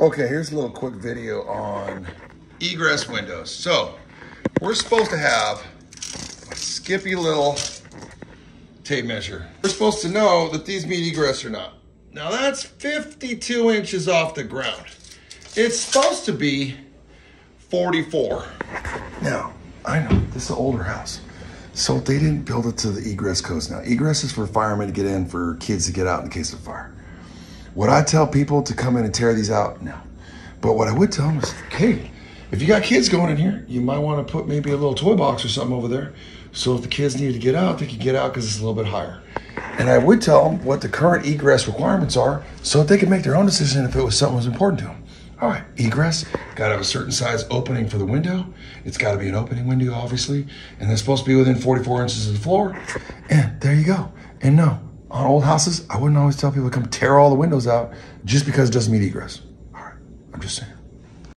Okay, here's a little quick video on egress windows. So we're supposed to have a skippy little tape measure. We're supposed to know that these meet egress or not. Now that's 52 inches off the ground. It's supposed to be 44. Now, I know this is an older house. So they didn't build it to the egress codes. Now, egress is for firemen to get in, for kids to get out in case of fire. Would I tell people to come in and tear these out? No. But what I would tell them is, hey, if you got kids going in here, you might want to put maybe a little toy box or something over there. So if the kids need to get out, they can get out because it's a little bit higher. And I would tell them what the current egress requirements are so that they can make their own decision if it was something was important to them. All right, egress, got to have a certain size opening for the window. It's got to be an opening window, obviously. And they're supposed to be within 44 inches of the floor. And there you go. And no, on old houses, I wouldn't always tell people to come tear all the windows out just because it doesn't meet egress.